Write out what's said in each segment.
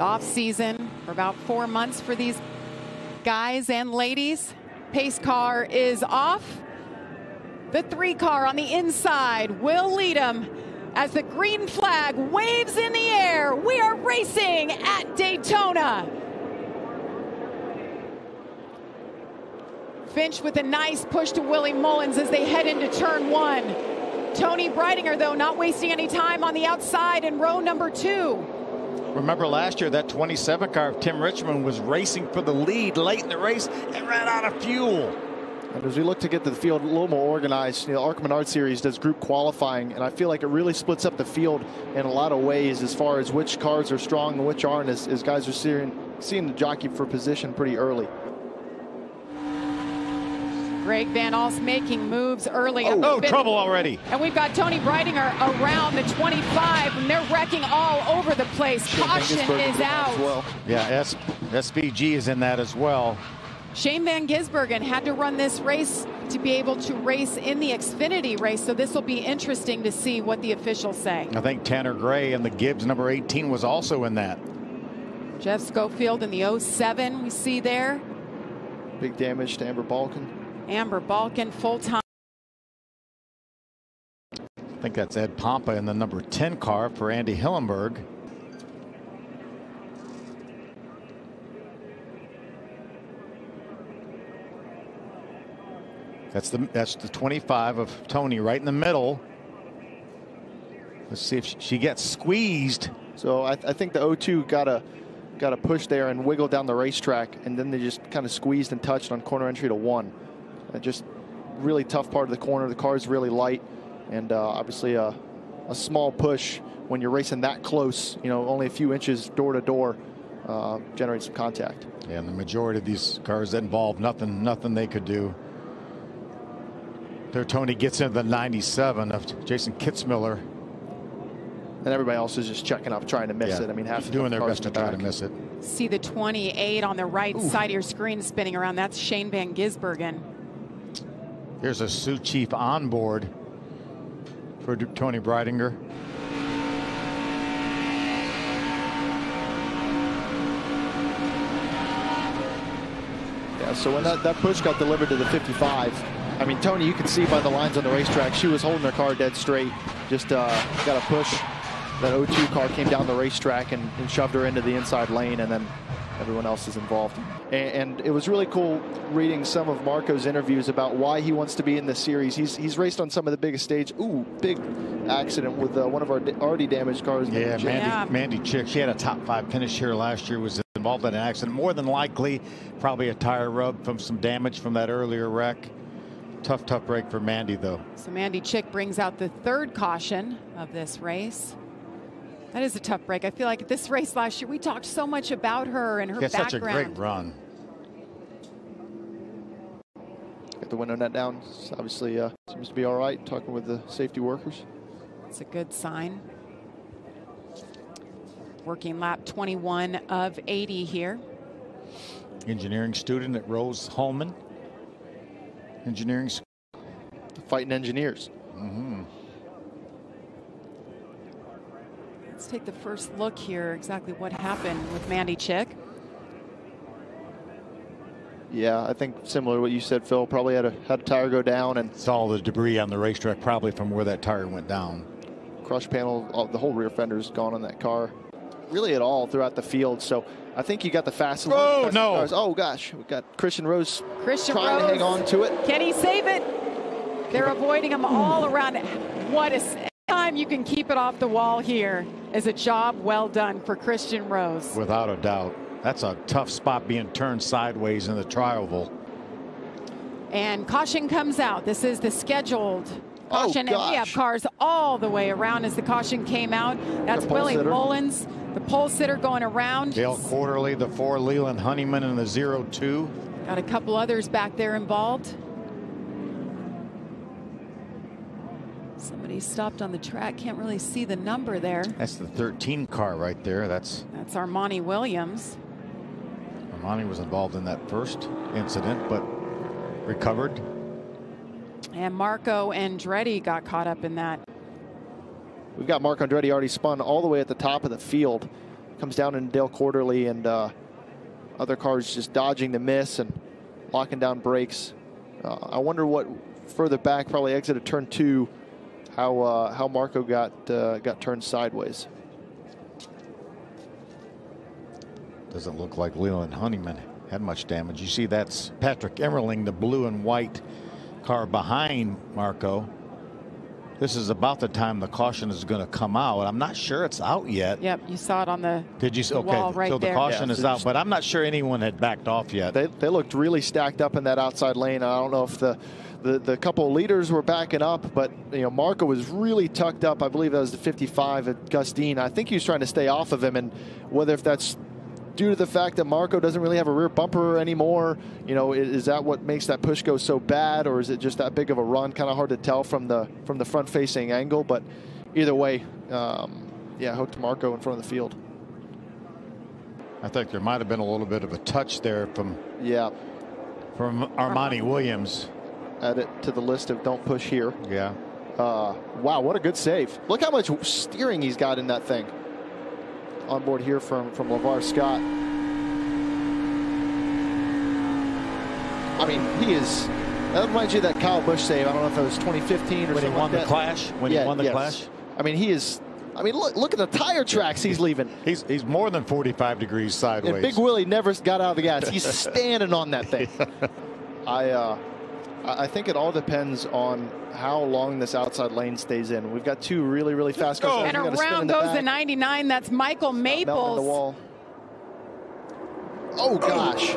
off season for about four months for these guys and ladies. Pace car is off. The three car on the inside will lead them as the green flag waves in the air. We are racing at Daytona. Finch with a nice push to Willie Mullins as they head into turn one. Toni Breidinger, though, not wasting any time on the outside in row number two. Remember last year that 27 car of Tim Richmond was racing for the lead late in the race and ran out of fuel. And as we look to get the field a little more organized, you know, ARCA Menard Series does group qualifying, and I feel like it really splits up the field in a lot of ways as far as which cars are strong and which aren't, as, as guys are seeing, seeing the jockey for position pretty early. Greg Van Alst making moves early. Oh, oh trouble already. And we've got Toni Breidinger around the 25, and they're wrecking all over the place. Shane Caution is out. Well. Yeah, S SVG is in that as well. Shane Van Gisbergen had to run this race to be able to race in the Xfinity race, so this will be interesting to see what the officials say. I think Tanner Gray and the Gibbs number 18 was also in that. Jeff Schofield in the 07 we see there. Big damage to Amber Balcaen. Amber Balcaen full time. I think that's Ed Pompa in the number 10 car for Andy Hillenberg. That's the that's the 25 of Toni right in the middle. Let's see if she gets squeezed. So I, I think the O2 got a got a push there and wiggled down the racetrack, and then they just kind of squeezed and touched on corner entry to one. Uh, just really tough part of the corner. The car is really light, and uh, obviously a, a, small push when you're racing that close, you know, only a few inches door to door, uh, generates some contact. Yeah, and the majority of these cars that involve nothing, nothing they could do. There, Toni gets into the 97 of Jason Kitzmiller. And everybody else is just checking up, trying to miss yeah. it. I mean, half doing their best to try back. to miss it. See the 28 on the right Ooh. side of your screen spinning around. That's Shane Van Gisbergen. Here's a Sioux Chief on board for Toni Breidinger. Yeah, so when that, that push got delivered to the 55, I mean, Tony, you can see by the lines on the racetrack, she was holding her car dead straight. Just uh, got a push. That O2 car came down the racetrack and, and shoved her into the inside lane, and then everyone else is involved. And, and, it was really cool reading some of Marco's interviews about why he wants to be in this series. He's he's raced on some of the biggest stage. Ooh, big accident with uh, one of our already damaged cars. Yeah, Mandy, yeah. Mandy Chick. She had a top five finish here last year. Was involved in an accident. More than likely, probably a tire rub from some damage from that earlier wreck. Tough, tough break for Mandy, though. So Mandy Chick brings out the third caution of this race. That is a tough break. I feel like this race last year, we talked so much about her and her yeah, background. such a great run. Get the window net down. obviously uh, seems to be all right. Talking with the safety workers. It's a good sign. Working lap 21 of 80 here. Engineering student at Rose-Hulman. Engineering. Fighting engineers. Mm -hmm. Let's take the first look here, exactly what happened with Mandy Chick. Yeah, I think similar to what you said, Phil. Probably had a had a tire go down and saw all the debris on the racetrack, probably from where that tire went down. Crush panel, all, the whole rear fender's gone on that car. Really at all throughout the field. So I think you got the fastest. Oh fastest no! Cars. Oh gosh, we got Christian Rose. Christian trying Rose. to hang on to it. Can he save it? They're avoiding him all around. What a time you can keep it off the wall here is a job well done for Christian Rose. Without a doubt. That's a tough spot being turned sideways in the trioval. And caution comes out. This is the scheduled oh, caution. Oh, and we have cars all the way around as the caution came out. That's Willie sitter. Mullins, the pole sitter going around. Dale Quarterley, the four, Leland Honeyman and the 0-2. Got a couple others back there involved. Somebody stopped on the track. Can't really see the number there. That's the 13 car right there. That's that's Armani Williams. Armani was involved in that first incident, but recovered. And Marco Andretti got caught up in that. We've got Marco Andretti already spun all the way at the top of the field. comes down in Dale Quarterley, and uh, other cars just dodging the miss and locking down brakes. Uh, I wonder what further back, probably exit exited turn two, how uh, how Marco got uh, got turned sideways. Doesn't look like Leland Honeyman had much damage. You see that's Patrick Emmerling, the blue and white car behind Marco. This is about the time the caution is going to come out. I'm not sure it's out yet. Yep, you saw it on the, Did you? the Okay, wall right so the there. caution Yeah, is out, but I'm not sure anyone had backed off yet. They, they looked really stacked up in that outside lane. I don't know if the, the, the couple leaders were backing up, but you know Marco was really tucked up. I believe that was the 55 at Gus Dean. I think he was trying to stay off of him, and whether if that's due to the fact that Marco doesn't really have a rear bumper anymore, you know, is, is that what makes that push go so bad, or is it just that big of a run? Kind of hard to tell from the from the front facing angle, but either way, um, yeah, hooked Marco in front of the field. I think there might have been a little bit of a touch there from Yeah, from Armani Williams. Add it to the list of don't push here. Yeah. Uh, wow, what a good save. Look how much steering he's got in that thing. On board here from, from Lavar Scott. I mean, he is. That reminds you of that Kyle Busch save. I don't know if it was 2015 or When he won like the that. clash. When yeah, he won the yes. clash. I mean, he is. I mean, look look at the tire tracks he's leaving. He's he's more than 45 degrees sideways. And Big Willie never got out of the gas. He's standing on that thing. I uh, I I think it all depends on how long this outside lane stays in. We've got two really really fast cars. go. And got a spin in around the goes back. the 99. That's Michael Melting the Maples. wall. Oh gosh!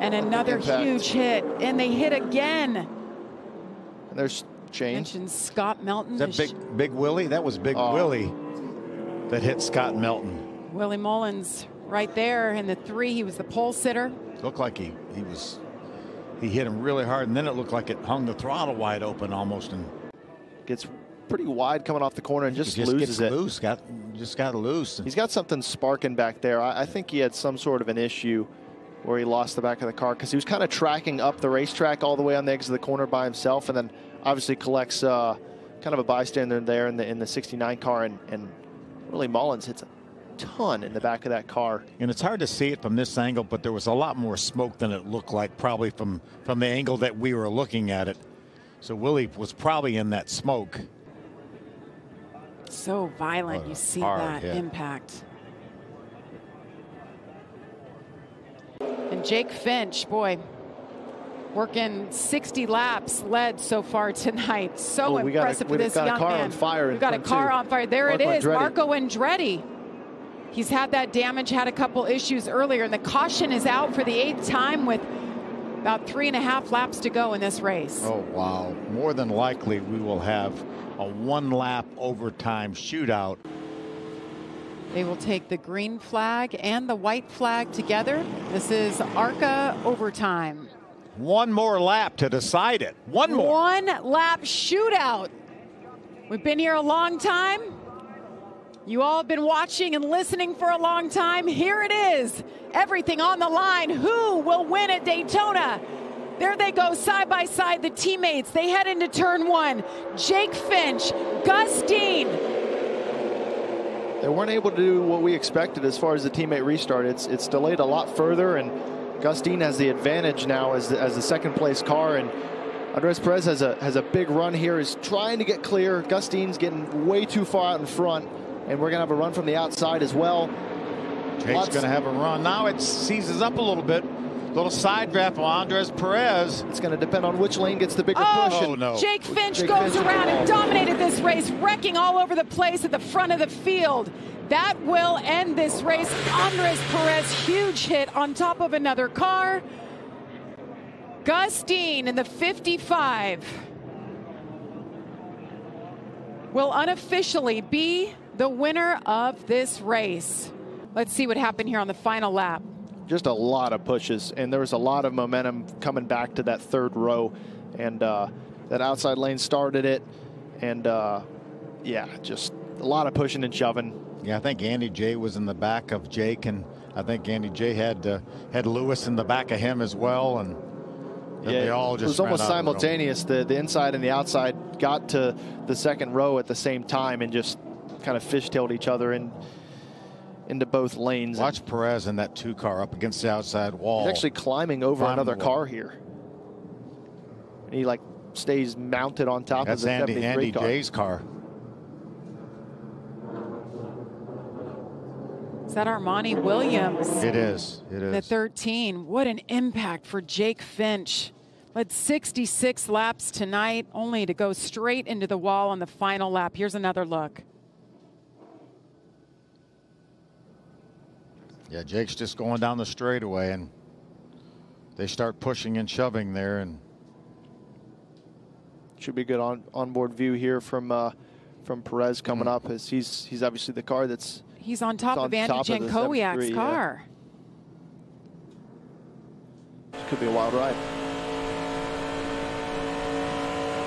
And another huge hit. And they hit again. And there's Shane. Mentioned Scott Melton. Is that big Big Willie? That was Big Oh. Willie that hit Scott Melton. Willie Mullins right there in the three. He was the pole sitter. Looked like he he was he hit him really hard, and then it looked like it hung the throttle wide open almost, and Gets pretty wide coming off the corner and just, just loses gets it. loose. Got just got loose. He's got something sparking back there. I, I think he had some sort of an issue where he lost the back of the car because he was kind of tracking up the racetrack all the way on the exit of the corner by himself, and then obviously collects uh, kind of a bystander there in the in the 69 car, and, and really Mullins hits a ton in the back of that car. And it's hard to see it from this angle, but there was a lot more smoke than it looked like, probably from from the angle that we were looking at it. So Willie was probably in that smoke. So violent. You see hard that hit. impact. And Jake Finch, boy, working 60 laps led so far tonight. So Oh, we got a- impressive for we've this got a young car man. on fire. We've got a car too. on fire. There Marco it is, Andretti. Marco Andretti. He's had that damage, had a couple issues earlier, and the caution is out for the eighth time with about three and a half laps to go in this race. Oh wow! More than likely, we will have a one-lap overtime shootout. They will take the green flag and the white flag together. This is ARCA overtime. One more lap to decide it. One more. One lap shootout. We've been here a long time. You all have been watching and listening for a long time. Here it is. Everything on the line. Who will win at Daytona? There they go, side by side, the teammates. They head into turn one. Jake Finch, Gus Dean, They weren't able to do what we expected as far as the teammate restart. It's it's delayed a lot further, and Gus Dean has the advantage now as the, as the second place car. And Andres Perez has a has a big run here. Is trying to get clear. Gus Dean's getting way too far out in front, and we're gonna have a run from the outside as well. Jake's going to have a run. Now it seizes up a little bit. Little side draft from Andres Perez. It's going to depend on which lane gets the bigger Oh, push. Oh, no. Jake Finch Jake goes Finch around and dominated this race, wrecking all over the place at the front of the field. That will end this race. Andres Perez, huge hit on top of another car. Gus Dean in the 55 will unofficially be the winner of this race. Let's see what happened here on the final lap. just a lot of pushes, and there was a lot of momentum coming back to that third row, and uh, that outside lane started it, and uh, yeah, just a lot of pushing and shoving. Yeah, I think Andy J was in the back of Jake, and I think Andy J had uh, had Lewis in the back of him as well, and then they all just it was almost ran the simultaneous. The the inside and the outside got to the second row at the same time, and just kind of fishtailed each other. And into both lanes. Watch Perez in that two car up against the outside wall. He's actually climbing over Climbing another car here. And he like stays mounted on top That's of the Andy, 73 Andy car. Jay's car. Is that Armani Williams? It is. It The 13. What an impact for Jake Finch. Led 66 laps tonight, only to go straight into the wall on the final lap. Here's another look. Yeah, Jake's just going down the straightaway, and they start pushing and shoving there, and Should be good on onboard view here from uh, from Perez coming Mm-hmm. up as he's he's obviously the car that's He's on top on of Andy top of the Jankowiak's 73, yeah. car. could be a wild ride.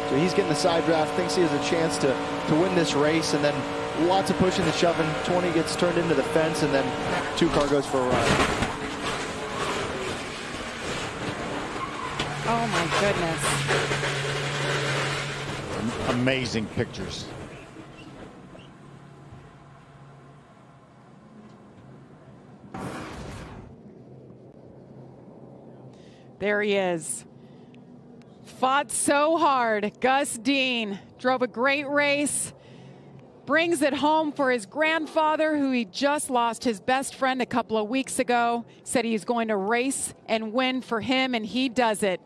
So he's getting the side draft, thinks he has a chance to to win this race, and then lots of pushing and shoving. 20 gets turned into the fence, and then two car goes for a ride. Oh my goodness. amazing pictures. There he is. Fought so hard. Gus Dean drove a great race. Brings it home for his grandfather, who he just lost his best friend a couple of weeks ago. Said he's going to race and win for him, and he does it.